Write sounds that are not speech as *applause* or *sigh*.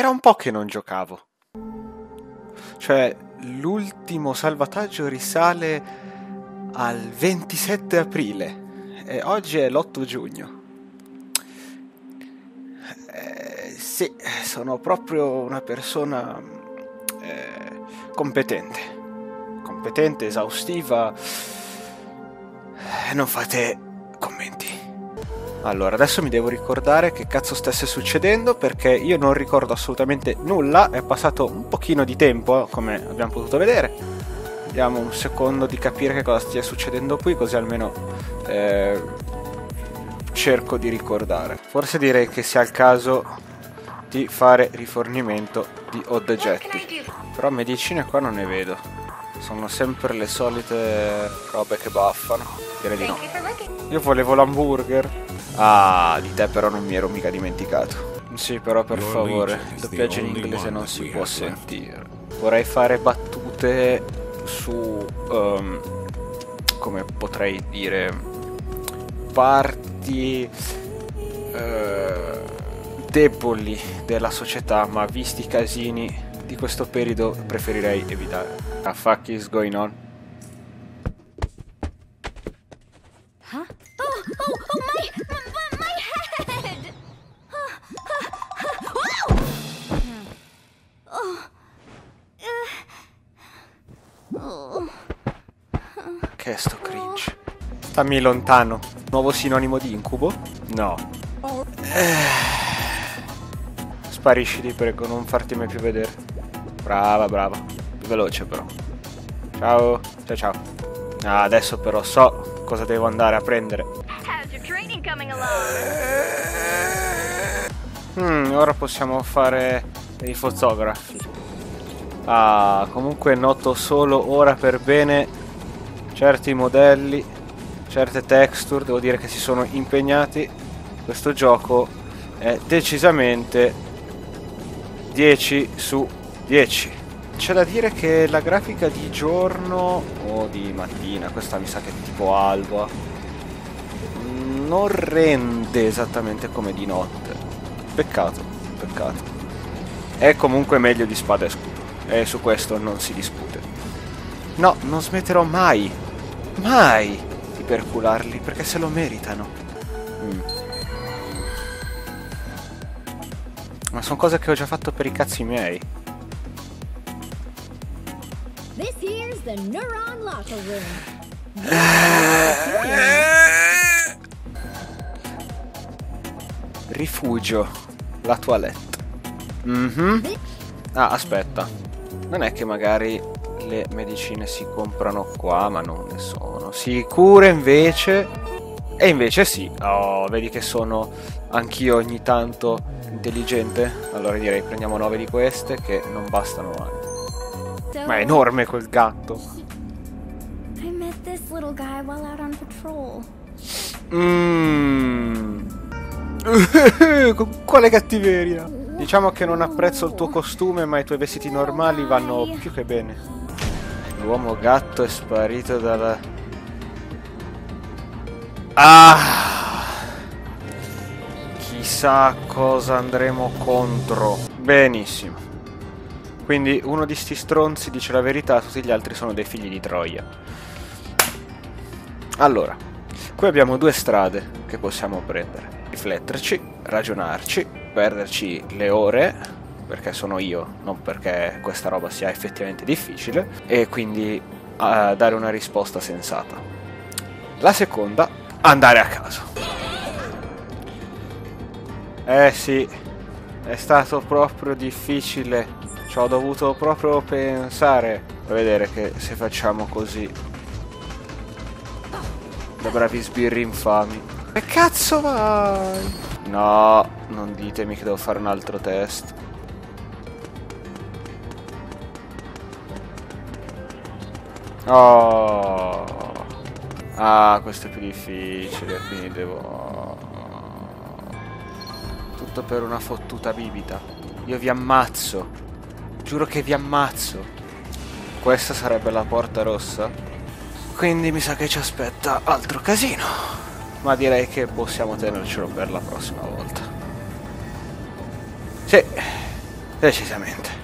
Era un po' che non giocavo. Cioè, l'ultimo salvataggio risale al 27 aprile e oggi è l'8 giugno. Eh, sì, sono proprio una persona eh, competente. Competente, esaustiva. Non fate commenti. Allora, adesso mi devo ricordare che cazzo stesse succedendo perché io non ricordo assolutamente nulla, è passato un pochino di tempo, come abbiamo potuto vedere. Vediamo un secondo di capire che cosa stia succedendo qui, così almeno eh, cerco di ricordare. Forse direi che sia il caso di fare rifornimento di oggetti. Però medicine qua non ne vedo. Sono sempre le solite robe che baffano. Direi di no. Io volevo l'hamburger. Ah, di te però non mi ero mica dimenticato. Sì, però per favore, il doppiaggio in inglese non si può sentire. Vorrei fare battute su... Um, come potrei dire... Parti... Uh, deboli della società, ma visti i casini di questo periodo preferirei evitare. A fuck is going on? Che è sto cringe? Stammi lontano. Nuovo sinonimo di incubo? No. Eh. Sparisci ti prego, non farti mai più vedere. Brava, brava. Più veloce però. Ciao, ciao ciao. Ah, adesso però so cosa devo andare a prendere. Hmm, ora possiamo fare i fotografi. Ah, comunque noto solo ora per bene certi modelli, certe texture, devo dire che si sono impegnati. Questo gioco è decisamente 10 su 10. C'è da dire che la grafica di giorno o di mattina, questa mi sa che è tipo alba, non rende esattamente come di notte. Peccato, peccato. È comunque meglio di spada e scudo, e su questo non si discute. No, non smetterò mai mai di percularli perché se lo meritano. Mm. Ma sono cose che ho già fatto per i cazzi miei. *sighs* Rifugio. La toilette. Mm -hmm. Ah, aspetta. Non è che magari le medicine si comprano qua, ma non ne sono sicure invece. E invece sì, oh, vedi che sono anch'io ogni tanto intelligente. Allora direi prendiamo 9 di queste che non bastano mai. Ma è enorme quel gatto. Mmm. *laughs* Quale cattiveria? Diciamo che non apprezzo il tuo costume, ma i tuoi vestiti normali vanno più che bene. L'uomo gatto è sparito dalla... Ah! Chissà cosa andremo contro. Benissimo. Quindi uno di sti stronzi dice la verità, tutti gli altri sono dei figli di Troia. Allora, qui abbiamo due strade che possiamo prendere. Rifletterci, ragionarci, perderci le ore perché sono io, non perché questa roba sia effettivamente difficile, e quindi uh, dare una risposta sensata. La seconda, andare a caso. Eh sì, è stato proprio difficile, ci ho dovuto proprio pensare a vedere che se facciamo così da bravi sbirri infami. Che cazzo vai? No, non ditemi che devo fare un altro test. Oh. Ah, questo è più difficile, quindi devo... Tutto per una fottuta bibita. Io vi ammazzo. Giuro che vi ammazzo. Questa sarebbe la porta rossa. Quindi mi sa che ci aspetta altro casino. Ma direi che possiamo tenercelo per la prossima volta. Sì. Decisamente.